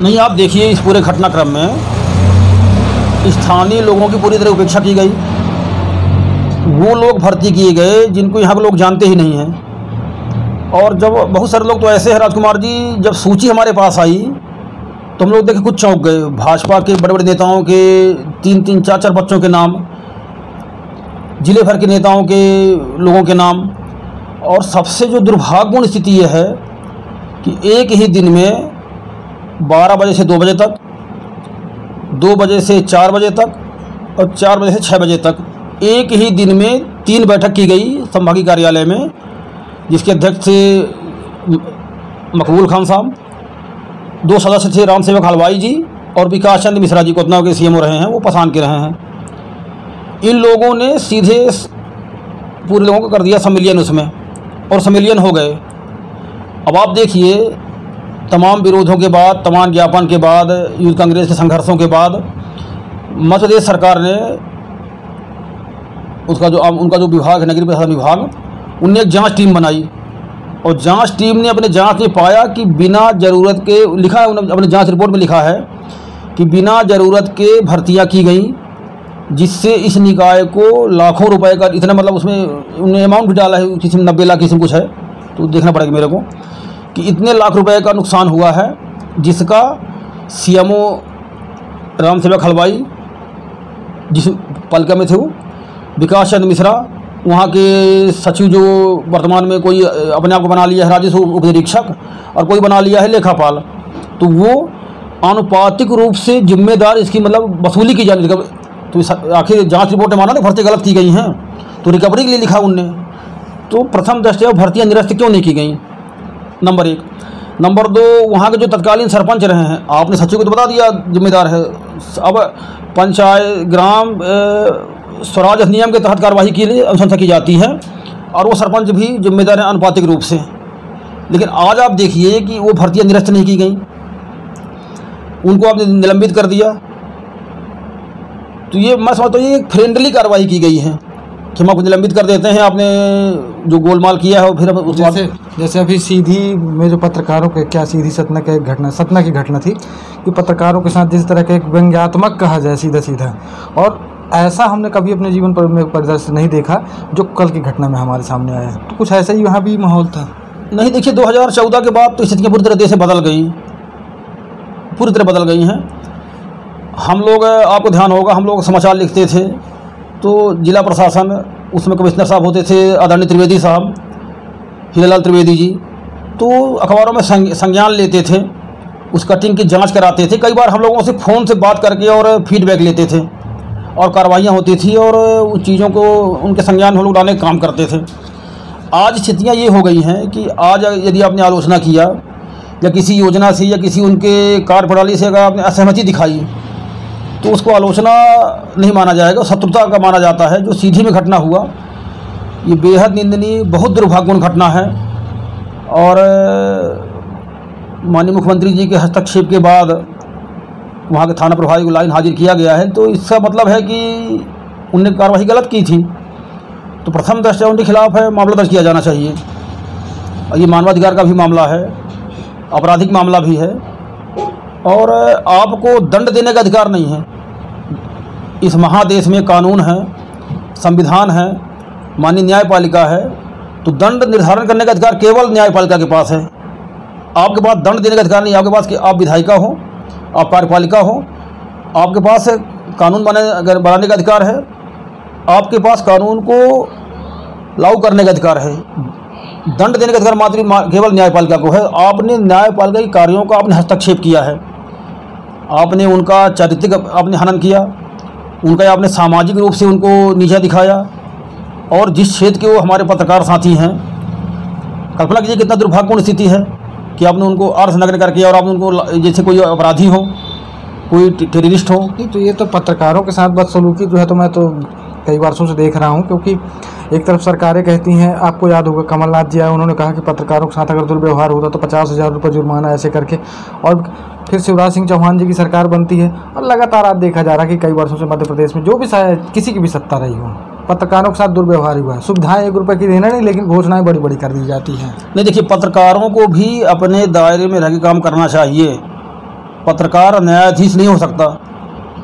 Speaker 2: नहीं, आप देखिए इस पूरे घटनाक्रम में, स्थानीय लोगों की पूरी तरह उपेक्षा की गई। वो लोग भर्ती किए गए, जिनको यहाँ के लोग जानते ही नहीं हैं। और जब बहुत सारे लोग तो ऐसे हैं, राजकुमार जी, जब सूची हमारे पास आई तो हम लोग देखे कुछ चौंक गए, भाजपा के बड़े बड़े नेताओं के तीन तीन, चार चार बच्चों के नाम, ज़िले भर के नेताओं के लोगों के नाम। और सबसे जो दुर्भाग्यपूर्ण स्थिति यह है कि एक ही दिन में बारह बजे से दो बजे तक, दो बजे से चार बजे तक और चार बजे से छः बजे तक एक ही दिन में तीन बैठक की गई संभागीय कार्यालय में, जिसके अध्यक्ष थे मकबूल खान साहब। दो सदस्य थे राम सेवक हलवाई जी और विकास चंद मिश्रा जी कोतनाव के सीएमओ रहे हैं, वो पसान के रहे हैं। इन लोगों ने सीधे पूरे लोगों को कर दिया सम्मिलियन उसमें और सम्मिलियन हो गए। अब आप देखिए, तमाम विरोधों के बाद, तमाम ज्ञापन के बाद यूथ कांग्रेस के संघर्षों के बाद, मध्य प्रदेश सरकार ने उसका जो, उनका जो विभाग है, नगरीय प्रशासन विभाग, उनने एक जाँच टीम बनाई। और जाँच टीम ने अपने जाँच में पाया कि बिना ज़रूरत के लिखा है अपने जाँच रिपोर्ट में लिखा है कि बिना ज़रूरत के भर्तियाँ की गई, जिससे इस निकाय को लाखों रुपए का इतना मतलब उसमें उन्होंने अमाउंट भी डाला है, किसी में नब्बे लाख किसी में कुछ है तो देखना पड़ेगा मेरे को कि इतने लाख रुपए का नुकसान हुआ है, जिसका सीएमओ राम सेवक हलवाई जिस पालिका में थे वो, विकास चंद मिश्रा वहाँ के सचिव जो वर्तमान में कोई अपने आप को बना लिया है राजस्व उप निरीक्षक और कोई बना लिया है लेखापाल तो वो आनुपातिक रूप से जिम्मेदार इसकी मतलब वसूली की जानी तो आखिर जाँच रिपोर्ट माना तो भर्ती गलत की गई हैं तो रिकवरी के लिए लिखा उनने तो प्रथम दृष्टया भर्तियाँ निरस्त क्यों नहीं की गई? नंबर एक। नंबर दो, वहाँ के जो तत्कालीन सरपंच रहे हैं, आपने सचिव को तो बता दिया, जिम्मेदार है, अब पंचायत, ग्राम स्वराज अधिनियम के तहत कार्रवाई के लिए अनुशंसा की जाती है और वो सरपंच भी जिम्मेदार हैं अनुपातिक रूप से। लेकिन आज आप देखिए कि वो भर्तियाँ निरस्त नहीं की गई। उनको आपने निलंबित कर दिया। तो ये मैं समझता हूँ ये एक फ्रेंडली कार्रवाई की गई है कि हम आपको निलंबित कर देते हैं, आपने जो गोलमाल किया है फिर
Speaker 1: जैसे जैसे अभी सीधी में जो पत्रकारों के क्या सीधी सतना का एक घटना सतना की घटना थी कि पत्रकारों के साथ जिस तरह का एक व्यंग्यात्मक कहा जाए सीधा सीधा और ऐसा हमने कभी अपने जीवन पर में परिदृश्य नहीं देखा, जो कल की घटना में हमारे सामने आया। तो कुछ ऐसा ही वहाँ भी माहौल था।
Speaker 2: नहीं, देखिए 2014 के बाद तो स्थितियाँ पूरी तरह देश से बदल गई। पूरी तरह बदल गई हैं। हम लोग, आपको ध्यान होगा, हम लोग समाचार लिखते थे तो जिला प्रशासन, उसमें कमिश्नर साहब होते थे, आदरणीय त्रिवेदी साहब, हीरालाल त्रिवेदी जी तो अखबारों में संज्ञान लेते थे, उस कटिंग की जाँच कराते थे। कई बार हम लोगों से फ़ोन से बात करके और फीडबैक लेते थे। और कार्रवाइयाँ होती थी और उन चीज़ों को, उनके संज्ञान हम लोग डालने का काम करते थे। आज स्थितियाँ ये हो गई हैं कि आज यदि आपने आलोचना किया, या किसी योजना से, या किसी उनके कार्य प्रणाली से अगर आपने असहमति दिखाई तो उसको आलोचना नहीं माना जाएगा, शत्रुता का माना जाता है, जो सीधी में घटना हुआ। ये बेहद निंदनीय, बहुत दुर्भाग्यपूर्ण घटना है। और माननीय मुख्यमंत्री जी के हस्तक्षेप के बाद वहाँ के थाना प्रभारी को लाइन हाजिर किया गया है। तो इसका मतलब है कि उनने कार्रवाई गलत की थी। तो प्रथम दृष्टया उनके खिलाफ है, मामला दर्ज किया जाना चाहिए। और ये मानवाधिकार का भी मामला है, आपराधिक मामला भी है। और आपको दंड देने का अधिकार नहीं है। इस महादेश में कानून है, संविधान है, माननीय न्यायपालिका है तो दंड निर्धारण करने का अधिकार केवल न्यायपालिका के पास है। आपके पास दंड देने का अधिकार नहीं, आपके पास कि आप विधायिका हो। आप कार्यपालिका हो, आपके पास कानून बने, अगर बनाने का अधिकार है, आपके पास कानून को लागू करने का अधिकार है। दंड देने का अधिकार मात्र केवल न्यायपालिका को है। आपने न्यायपालिका के कार्यों का आपने हस्तक्षेप किया है। आपने उनका चारित्रिक, आपने हनन किया। उनका आपने सामाजिक रूप से उनको नीचा दिखाया। और जिस क्षेत्र के वो हमारे पत्रकार साथी हैं, कल्पना कीजिए कितना दुर्भाग्यपूर्ण स्थिति है। कि आपने उनको अर्थ नग्न करके और आपने उनको जैसे कोई अपराधी हो, कोई टेररिस्ट हो।
Speaker 1: तो ये तो पत्रकारों के साथ बदसलूकी जो है तो मैं तो कई वर्षों से देख रहा हूँ, क्योंकि एक तरफ़ सरकारें कहती हैं, आपको याद होगा कमलनाथ जी आए, उन्होंने कहा कि पत्रकारों के साथ अगर दुर्व्यवहार होता तो पचास हज़ार रुपये जुर्माना ऐसे करके, और फिर शिवराज सिंह चौहान जी की सरकार बनती है, और लगातार आज देखा जा रहा है कि कई वर्षों से मध्य प्रदेश में जो भी किसी की भी सत्ता रही हो। पत्रकारों के साथ दुर्व्यवहार हुआ है। सुविधाएँ एक रुपये की देना नहीं, लेकिन घोषणाएँ बड़ी बड़ी कर दी जाती हैं।
Speaker 2: नहीं, देखिए, पत्रकारों को भी अपने दायरे में रह के काम करना चाहिए। पत्रकार न्यायाधीश नहीं हो सकता।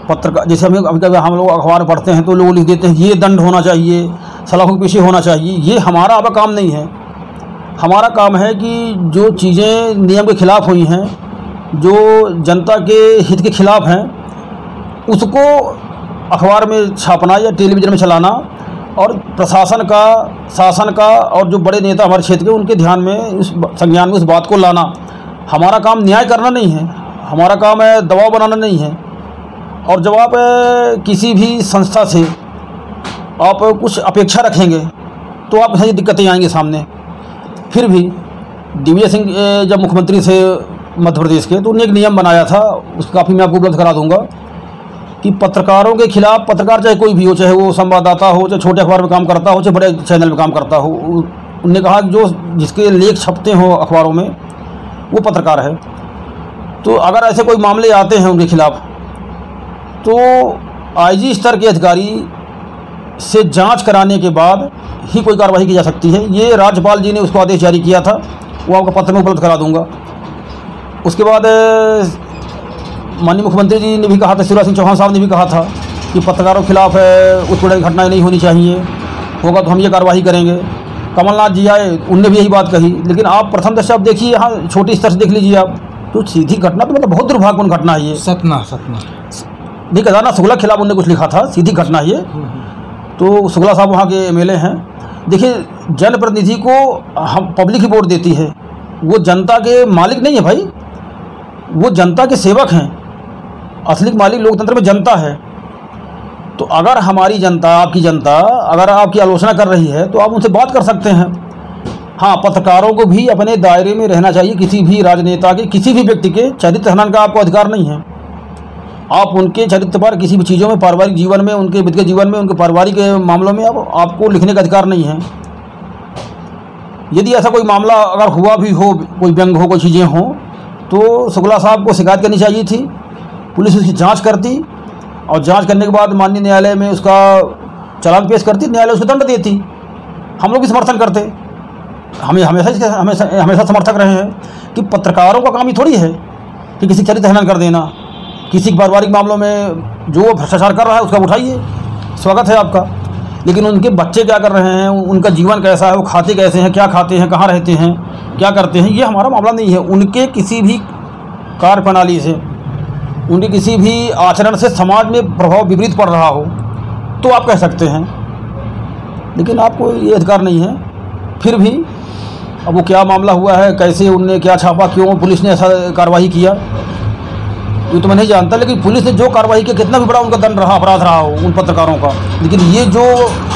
Speaker 2: पत्रकार, जैसे हमें कभी कभी हम लोग अखबार पढ़ते हैं तो लोग लिख देते हैं, ये दंड होना चाहिए सलाखों के पीछे होना चाहिए। ये हमारा अब काम नहीं है। हमारा काम है कि जो चीज़ें नियम के खिलाफ हुई हैं, जो जनता के हित के खिलाफ हैं, उसको अखबार में छापना या टेलीविज़न में चलाना और प्रशासन का, शासन का और जो बड़े नेता हमारे क्षेत्र के, उनके ध्यान में इस संज्ञान में उस बात को लाना। हमारा काम न्याय करना नहीं है, हमारा काम है दबाव बनाना नहीं है। और जब आप किसी भी संस्था से आप कुछ अपेक्षा रखेंगे तो आप सही दिक्कतें आएँगी सामने। फिर भी दिव्य सिंह जब मुख्यमंत्री थे मध्य प्रदेश के तो उन्होंने एक नियम बनाया था, उसकी काफ़ी मैं आपको उपलब्ध करा दूँगा। कि पत्रकारों के खिलाफ पत्रकार चाहे कोई भी हो, चाहे वो संवाददाता हो, चाहे छोटे अखबार में काम करता हो, चाहे बड़े चैनल में काम करता हो उनने कहा कि जो जिसके लेख छपते हो अखबारों में, वो पत्रकार है। तो अगर ऐसे कोई मामले आते हैं उनके खिलाफ तो आईजी स्तर के अधिकारी से जाँच कराने के बाद ही कोई कार्रवाई की जा सकती है। ये राज्यपाल जी ने उसको आदेश जारी किया था, वो आपको पत्र में उपलब्ध करा दूँगा। उसके बाद माननीय मुख्यमंत्री जी ने भी कहा था शिवराज सिंह चौहान साहब ने भी कहा था कि पत्रकारों के खिलाफ उत्पीड़न की घटनाएँ नहीं होनी चाहिए। होगा तो हम ये कार्रवाई करेंगे। कमलनाथ जी आए उनने भी यही बात कही। लेकिन आप प्रथम दृष्टि आप देखिए यहाँ छोटी स्तर से देख लीजिए आप तो सीधी घटना तो मतलब बहुत दुर्भाग्यपूर्ण घटना है ये।
Speaker 1: सतना सतना।
Speaker 2: नहीं खजाना शुक्ला के खिलाफ उनने कुछ लिखा था सीधी घटना है ये तो शुक्ला साहब वहाँ के एमएलए हैं। देखिए जनप्रतिनिधि को हम पब्लिक ही वोट देती है। वो जनता के मालिक नहीं है भाई। वो जनता के सेवक हैं। असली मालिक लोकतंत्र में जनता है। तो अगर हमारी जनता, आपकी जनता, अगर आपकी आलोचना कर रही है तो आप उनसे बात कर सकते हैं। हाँ पत्रकारों को भी अपने दायरे में रहना चाहिए, किसी भी राजनेता के, किसी भी व्यक्ति के। चरित्र हनन का आपको अधिकार नहीं है। आप उनके चरित्र पर किसी भी चीज़ों में, पारिवारिक जीवन में, उनके वित्तीय जीवन में, उनके पारिवारिक मामलों में अब आपको लिखने का अधिकार नहीं है। यदि ऐसा कोई मामला अगर हुआ भी हो, कोई व्यंग हो, कोई चीज़ें हों तो शुक्ला साहब को शिकायत करनी चाहिए थी। पुलिस उसकी जाँच करती और जाँच करने के बाद माननीय न्यायालय में उसका चालान पेश करती, न्यायालय उसको दंड देती। हम लोग भी समर्थन करते। हमें हमेशा इसके हमेशा हमेशा समर्थक रहे हैं कि पत्रकारों का काम ही थोड़ी है कि किसी चरित्र हनन कर देना। किसी पारिवारिक मामलों में जो वो भ्रष्टाचार कर रहा है उसका उठाइए। स्वागत है आपका। लेकिन उनके बच्चे क्या कर रहे हैं? उनका जीवन कैसा है? वो खाते कैसे हैं? क्या खाते हैं? कहाँ रहते हैं? क्या करते हैं? ये हमारा मामला नहीं है। उनके किसी भी कार्य प्रणाली से उनके किसी भी आचरण से समाज में प्रभाव विपरीत पड़ रहा हो तो आप कह सकते हैं। लेकिन आपको ये अधिकार नहीं है। फिर भी अब वो क्या मामला हुआ है, कैसे उनने क्या छापा, क्यों पुलिस ने ऐसा कार्रवाई किया, ये तो मैं नहीं जानता। लेकिन पुलिस ने जो कार्रवाई किया कितना भी बड़ा उनका दंड रहा, अपराध रहा हो उन पत्रकारों का। लेकिन ये जो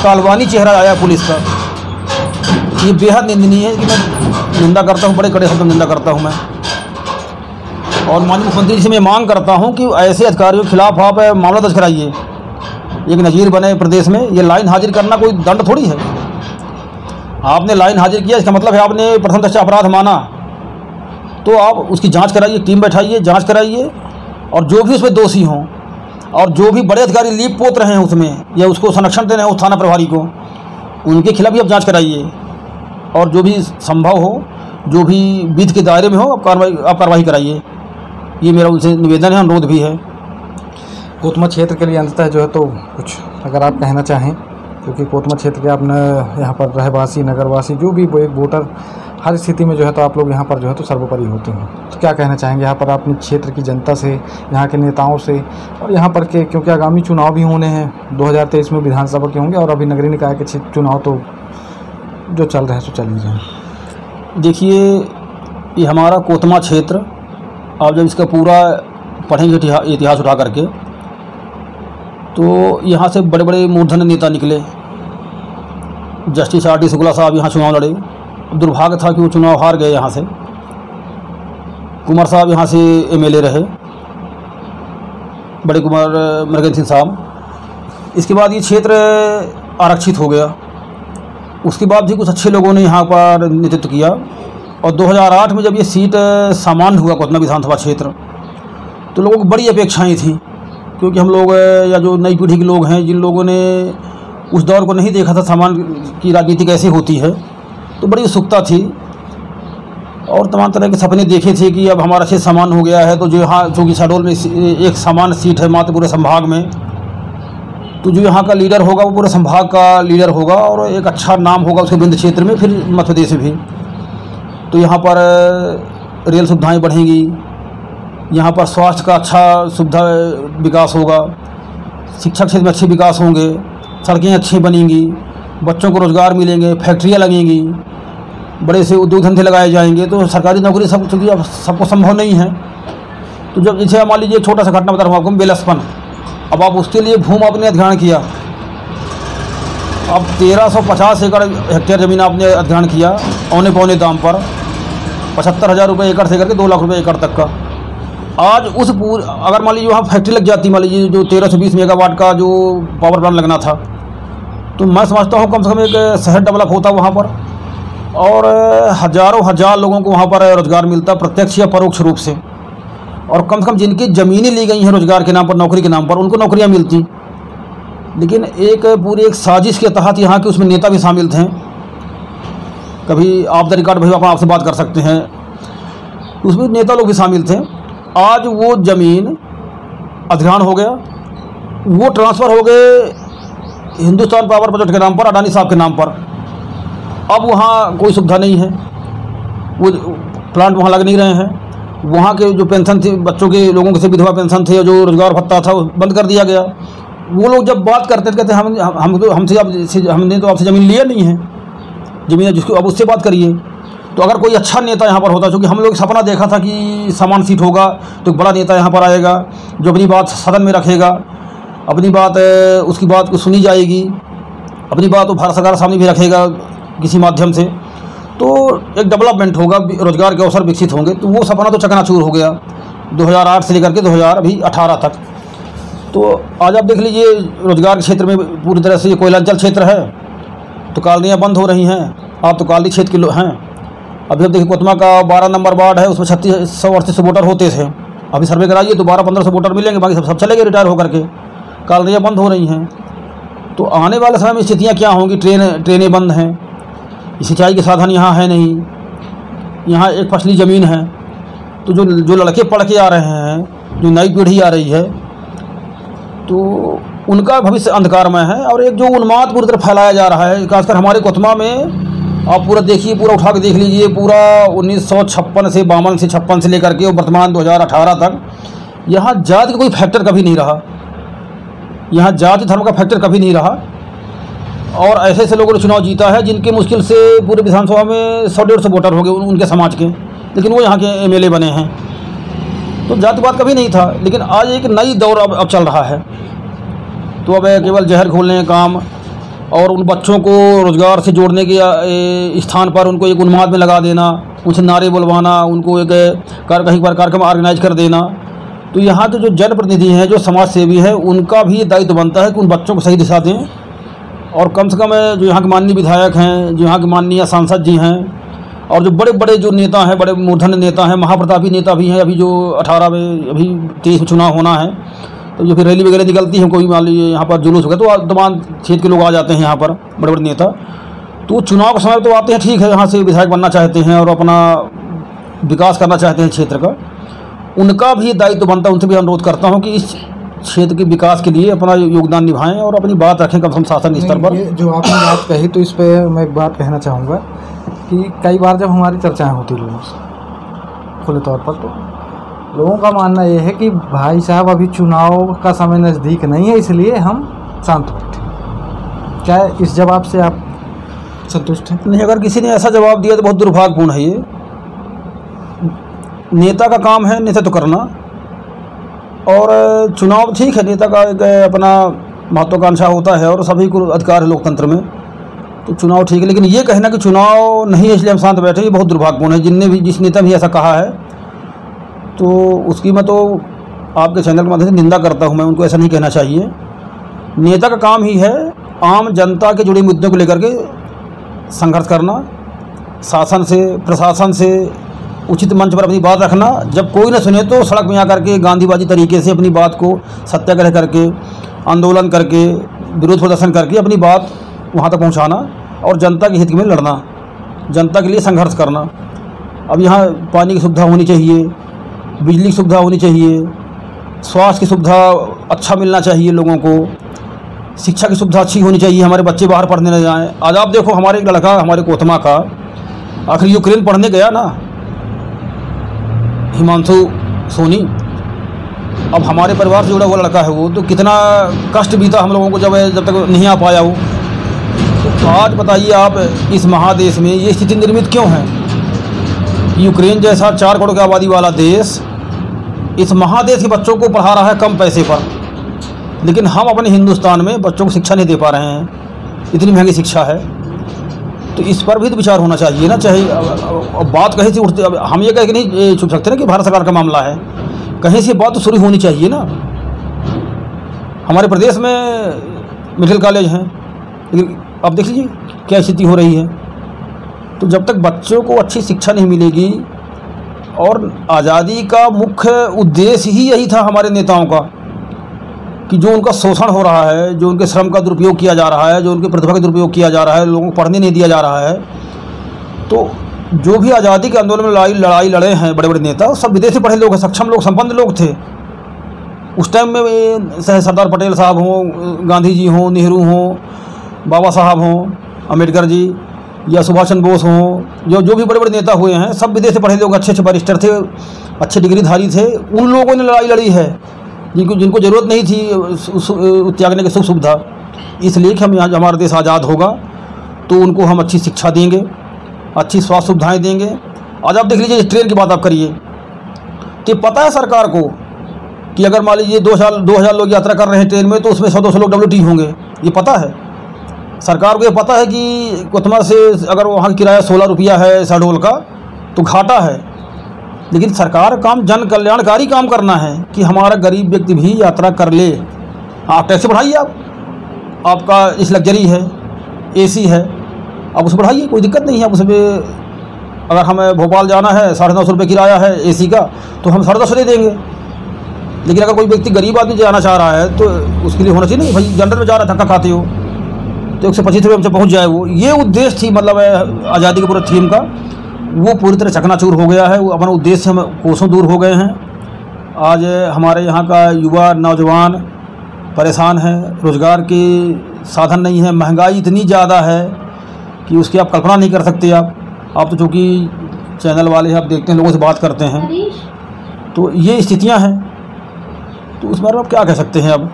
Speaker 2: तालवानी चेहरा आया पुलिस का, ये बेहद निंदनीय है कि मैं निंदा करता हूँ, बड़े कड़े शब्द निंदा करता हूँ मैं। और माननीय मुख्यमंत्री जी से मैं मांग करता हूँ कि ऐसे अधिकारियों के खिलाफ आप मामला दर्ज कराइए। एक नज़ीर बने प्रदेश में, ये लाइन हाजिर करना कोई दंड थोड़ी है। आपने लाइन हाजिर किया, इसका मतलब है आपने प्रथम दृष्टि अपराध माना। तो आप उसकी जाँच कराइए, टीम बैठाइए, जाँच कराइए, और जो भी उसमें दोषी हों, और जो भी बड़े अधिकारी लीप पोत रहे हैं उसमें, या उसको संरक्षण दे रहे हैं उस थाना प्रभारी को, उनके खिलाफ भी आप जाँच कराइए। और जो भी संभव हो, जो भी विध के दायरे में हो, आप कार्रवाई आप कार्रवाई कराइए। ये मेरा उनसे निवेदन है, अनुरोध भी है।
Speaker 1: कोतमा क्षेत्र के लिए अंततः जो है तो कुछ अगर आप कहना चाहें, क्योंकि कोतमा क्षेत्र के आपने यहाँ पर रहवासी, नगरवासी, जो भी वो एक वोटर, हर स्थिति में जो है तो आप लोग यहाँ पर जो है तो सर्वोपरि होते हैं। तो क्या कहना चाहेंगे? यहाँ पर अपने क्षेत्र की जनता से, यहाँ के नेताओं से और यहाँ पर के, क्योंकि आगामी चुनाव भी होने हैं 2023 में विधानसभा के होंगे और अभी नगरीय निकाय के चुनाव तो जो चल रहे हैं, सो चल ही जाए
Speaker 2: देखिए, ये हमारा कोतमा क्षेत्र आप जब इसका पूरा पढ़ेंगे इतिहास उठा करके तो यहाँ से बड़े बड़े मूर्धन नेता निकले। जस्टिस आर डी शुक्ला साहब यहाँ चुनाव लड़े। दुर्भाग्य था कि वो चुनाव हार गए यहाँ से। कुमार साहब यहाँ से एमएलए रहे। बड़े कुमार मृगन सिंह साहब। इसके बाद ये क्षेत्र आरक्षित हो गया। उसके बाद भी कुछ अच्छे लोगों ने यहाँ पर नेतृत्व किया। और 2008 में जब ये सीट सामान्य हुआ कोतना विधानसभा क्षेत्र तो लोगों को बड़ी अपेक्षाएँ थी, क्योंकि हम लोग या जो नई पीढ़ी के लोग हैं, जिन लोगों ने उस दौर को नहीं देखा था सामान की राजनीति कैसे होती है तो बड़ी उत्सुकता थी। और तमाम तरह के सपने देखे थे कि अब हमारा क्षेत्र समान हो गया है तो जो यहाँ चूँकि शहडोल में एक समान सीट है मात्र पूरे संभाग में तो जो यहाँ का लीडर होगा, वो पूरे संभाग का लीडर होगा, और एक अच्छा नाम होगा उसके बिंद क्षेत्र में, फिर मध्य प्रदेश में भी। तो यहाँ पर रेल सुविधाएँ बढ़ेंगी। यहाँ पर स्वास्थ्य का अच्छा सुविधा विकास होगा। शिक्षा क्षेत्र में अच्छे विकास होंगे। सड़कें अच्छी बनेंगी। बच्चों को रोज़गार मिलेंगे, फैक्ट्रियाँ लगेंगी। बड़े से उद्योग धंधे लगाए जाएँगे। तो सरकारी नौकरी सब चूँकि अब सबको संभव नहीं है। तो जब जैसे मान लीजिए छोटा सा घटना बता रहा हूँ आपको बेलसपन अब आप उसके लिए भूमि आपने अध्ययन किया। अब 1350 एकड़ हेक्टेयर ज़मीन आपने अध्ययन किया, औने पौने दाम पर। पचहत्तर हज़ार रुपये एकड़ से करके दो लाख रुपये एकड़ तक का। आज उस पूर, अगर मान लीजिए वहाँ फैक्ट्री लग जाती, मान लीजिए जो तेरह सौ बीस मेगावाट का जो पावर प्लांट लगना था तो मैं समझता हूँ कम से कम एक शहर डेवलप होता वहाँ पर, और हज़ारों हज़ार लोगों को वहाँ पर रोज़गार मिलता प्रत्यक्ष या परोक्ष रूप से। और कम से कम जिनकी ज़मीनें ली गई हैं रोज़गार के नाम पर, नौकरी के नाम पर, उनको नौकरियाँ मिलती। लेकिन एक पूरी एक साजिश के तहत यहाँ के उसमें नेता भी शामिल थे। कभी आप द रिकॉर्ड भाई आप आपसे बात कर सकते हैं। उसमें नेता लोग भी शामिल थे। आज वो ज़मीन अधिग्रहण हो गया। वो ट्रांसफ़र हो गए हिंदुस्तान पावर प्रोजेक्ट के नाम पर, अडानी साहब के नाम पर। अब वहाँ कोई सुविधा नहीं है। वो प्लांट वहाँ लग नहीं रहे हैं। वहाँ के जो पेंशन थी, बच्चों के, लोगों के से विधवा पेंशन थे, जो रोज़गार भत्ता था, वो बंद कर दिया गया। वो लोग जब बात करते थे कहते हम हम तो हमसे से- हमने तो आपसे ज़मीन लिया नहीं है। ज़मीन जिसको अब उससे बात करिए। तो अगर कोई अच्छा नेता यहाँ पर होता क्योंकि हम लोग सपना देखा था कि समान सीट होगा तो बड़ा नेता यहाँ पर आएगा, जो अपनी बात सदन में रखेगा। अपनी बात उसकी बात को सुनी जाएगी। अपनी बात वो भारत सरकार सामने भी रखेगा किसी माध्यम से। तो एक डेवलपमेंट होगा रोज़गार के अवसर विकसित होंगे। तो वो सपना तो चकनाचूर हो गया 2008 से लेकर के 2000 अभी 18 तक। तो आज आप देख लीजिए, रोज़गार के क्षेत्र में पूरी तरह से ये कोयलांचल क्षेत्र है। तो कॉलोनियाँ बंद हो रही हैं। आप तो कॉलोनी क्षेत्र के लोग हैं। अभी अब देखिए कोतमा का बारह नंबर वार्ड है, उसमें छत्तीस सौ अड़तीस सौ वोटर होते थे। अभी सर्वे कराइए तो बारह पंद्रह सौ वोटर मिलेंगे, बाकी सब सब चले गए रिटायर होकर के। कॉलोनियाँ बंद हो रही हैं। तो आने वाले समय में स्थितियाँ क्या होंगी? ट्रेन, ट्रेनें बंद हैं। सिंचाई के साधन यहाँ है नहीं। यहाँ एक फसली ज़मीन है। तो जो जो लड़के पढ़ के आ रहे हैं, जो नई पीढ़ी आ रही है तो उनका भविष्य अंधकारमय है और एक जो उन्माद पूरी तरह फैलाया जा रहा है, खासकर हमारे कोतमा में, आप पूरा देखिए, पूरा उठा के देख लीजिए, पूरा उन्नीस सौ छप्पन से बावन से छप्पन से लेकर के और वर्तमान 2018 तक, यहाँ जाति का कोई फैक्टर कभी नहीं रहा। यहाँ जाति धर्म का फैक्टर कभी नहीं रहा। और ऐसे ऐसे लोगों ने चुनाव जीता है जिनके मुश्किल से पूरे विधानसभा में सौ डेढ़ सौ वोटर हो गए उन- उनके समाज के, लेकिन वो यहाँ के एमएलए बने हैं। तो जातिवाद कभी नहीं था, लेकिन आज एक नई दौर अब अब चल रहा है। तो अब केवल जहर खोलने का काम और उन बच्चों को रोज़गार से जोड़ने के स्थान पर उनको एक उन्माद में लगा देना, उनसे नारे बुलवाना, उनको एक, कार, कहीं पर कार्यक्रम ऑर्गेनाइज कर देना। तो यहाँ के जो जनप्रतिनिधि हैं, जो समाज सेवी हैं, उनका भी दायित्व बनता है कि उन बच्चों को सही दिशा दें। और कम से कम, जो यहाँ के माननीय विधायक हैं, जो यहाँ के माननीय सांसद जी हैं, और जो बड़े बड़े जो नेता हैं, बड़े मूर्धन्य नेता हैं, महाप्रतापी नेता भी हैं, अभी जो अठारह में अभी तेईस में चुनाव होना है तो जो फिर रैली वगैरह निकलती है कोई मान लीजिए यहाँ पर जुलूस हो गया तो तमाम क्षेत्र के लोग आ जाते हैं यहाँ पर बड़े बड़े नेता। तो चुनाव के समय तो आते हैं ठीक है यहाँ से विधायक बनना चाहते हैं और अपना विकास करना चाहते हैं क्षेत्र का। उनका भी दायित्व बनता है उनसे भी अनुरोध करता हूँ कि इस क्षेत्र के विकास के लिए अपना योगदान निभाएँ और अपनी बात रखें कम से कम शासन स्तर पर।
Speaker 1: जो आपने बात कही तो इस पे मैं एक बात कहना चाहूँगा कि कई बार जब हमारी चर्चाएँ होती लोगों से खुले तौर पर तो लोगों का मानना ये है कि भाई साहब, अभी चुनाव का समय नज़दीक नहीं है, इसलिए हम शांत बैठे क्या इस जवाब से आप संतुष्ट हैं।
Speaker 2: नहीं, अगर किसी ने ऐसा जवाब दिया तो बहुत दुर्भाग्यपूर्ण है ये। नेता का काम है नेता तो करना। और चुनाव ठीक है, नेता का एक अपना महत्वाकांक्षा होता है और सभी को अधिकार है लोकतंत्र में। तो चुनाव ठीक है, लेकिन ये कहना कि चुनाव नहीं है, इसलिए हम शांत बैठे ये बहुत दुर्भाग्यपूर्ण है। जिनने भी, जिस नेता भी ऐसा कहा है तो उसकी मैं तो आपके चैनल के माध्यम से निंदा करता हूँ, मैं उनको ऐसा नहीं कहना चाहिए। नेता का काम ही है आम जनता के जुड़े मुद्दों को लेकर के संघर्ष करना, शासन से, प्रशासन से उचित मंच पर अपनी बात रखना। जब कोई ना सुने तो सड़क में आकर के गांधीबाजी तरीके से अपनी बात को सत्याग्रह करके, आंदोलन करके, विरोध प्रदर्शन करके अपनी बात वहाँ तक पहुँचाना और जनता के हित में लड़ना, जनता के लिए संघर्ष करना। अब यहाँ पानी की सुविधा होनी चाहिए बिजली की सुविधा होनी चाहिए, स्वास्थ्य की सुविधा अच्छा मिलना चाहिए लोगों को, शिक्षा की सुविधा अच्छी होनी चाहिए, हमारे बच्चे बाहर पढ़ने न जाएँ। आज आप देखो, हमारे एक लड़का, हमारे कोतमा का, आखिर यूक्रेन पढ़ने गया ना? हिमांशु सोनी, अब हमारे परिवार से जुड़ा हुआ लड़का है वो तो कितना कष्ट बीता हम लोगों को जब जब तक नहीं आ पाया वो। तो आज बताइए आप, इस महादेश में ये स्थिति निर्मित क्यों है? यूक्रेन जैसा चार करोड़ की आबादी वाला देश इस महादेश के बच्चों को पढ़ा रहा है कम पैसे पर। लेकिन हम अपने हिंदुस्तान में बच्चों को शिक्षा नहीं दे पा रहे हैं। इतनी महँगी शिक्षा है। तो इस पर भी तो विचार होना चाहिए ना। चाहे, अब- बात कहीं से उठती, अब हम ये कह के नहीं छुप सकते ना कि भारत सरकार का मामला है। कहीं से बात तो शुरू होनी चाहिए ना। हमारे प्रदेश में मेडिकल कॉलेज हैं। लेकिन अब देख लीजिए क्या स्थिति हो रही है। तो जब तक बच्चों को अच्छी शिक्षा नहीं मिलेगी और आज़ादी का मुख्य उद्देश्य ही यही था हमारे नेताओं का, कि जो उनका शोषण हो रहा है, जो उनके श्रम का दुरुपयोग किया जा रहा है, जो उनके प्रतिभा का दुरुपयोग किया जा रहा है, लोगों को पढ़ने नहीं दिया जा रहा है तो जो भी आज़ादी के आंदोलन में लड़ाई लड़ाई लड़े हैं बड़े बड़े नेता सब विदेशी पढ़े लोग हैं, सक्षम लोग, संपन्न लोग थे। उस टाइम में चाहे सरदार पटेल साहब हों, गांधी जी हों, नेहरू हों, बाबा साहब हों, अंबेडकर जी या सुभाष चंद्र बोस हों, जो जो भी बड़े बड़े नेता हुए हैं, सब विदेश से पढ़े लोग अच्छे अच्छे बैरिस्टर थे, अच्छे डिग्रीधारी थे, उन लोगों ने लड़ाई लड़ी है, जिनको जिनको ज़रूरत नहीं थी त्यागने की सुख सुविधा इसलिए कि हम यहाँ, हमारा देश आज़ाद होगा तो उनको हम अच्छी शिक्षा देंगे, अच्छी स्वास्थ्य सुविधाएँ देंगे। आज आप देख लीजिए ट्रेन की बात आप करिए ये पता है सरकार को कि अगर मान लीजिए दो साल, दो हज़ार लोग यात्रा कर रहे हैं ट्रेन में तो उसमें सौ, दो सौ लोग डब्ल्यूटी होंगे, ये पता है? सरकार को ये पता है कि कोतमा से अगर वहाँ किराया सोलह रुपया है शहडोल का तो घाटा है। लेकिन सरकार काम, जन कल्याणकारी काम करना है कि हमारा गरीब व्यक्ति भी यात्रा कर ले। आप टैक्स बढ़ाइए आप। आपका इस लग्जरी है, एसी है, आप उसे बढ़ाइए, कोई दिक्कत नहीं है। आप उसमें अगर हमें भोपाल जाना है, साढ़े नौ सौ रुपये किराया है एसी का तो हम साढ़े दस सौ दे देंगे। लेकिन अगर कोई व्यक्ति गरीब आदमी जाना चाह रहा है तो उसके लिए होना चाहिए नहीं भाई जनरल में जा रहा है, धक्का खाते हो। तो एक सौ पच्चीस रुपये हमसे पहुँच जाए वो। ये उद्देश्य थी मतलब आज़ादी के पूरे थीम का। वो पूरी तरह चकनाचूर हो गया है। वो अपना उद्देश्य हम कोसों दूर हो गए हैं। आज हमारे यहाँ का युवा नौजवान परेशान है। रोज़गार के साधन नहीं है। महँगाई इतनी ज़्यादा है कि उसकी आप कल्पना नहीं कर सकते आप। आप तो चूँकि चैनल वाले आप देखते हैं लोगों से बात करते हैं। तो ये स्थितियाँ हैं। तो उस बारे में आप क्या कह सकते हैं अब?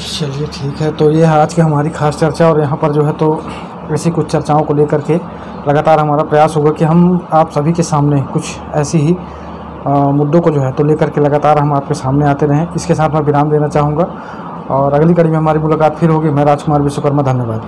Speaker 1: चलिए ठीक है तो ये है आज की हमारी खास चर्चा और यहाँ पर जो है तो ऐसी कुछ चर्चाओं को लेकर के लगातार हमारा प्रयास होगा कि हम आप सभी के सामने कुछ ऐसी ही मुद्दों को जो है तो लेकर के लगातार हम आपके सामने आते रहें। इसके साथ मैं विराम देना चाहूँगा और अगली कड़ी में हमारी मुलाकात फिर होगी। मैं राजकुमार विश्वकर्मा, धन्यवाद।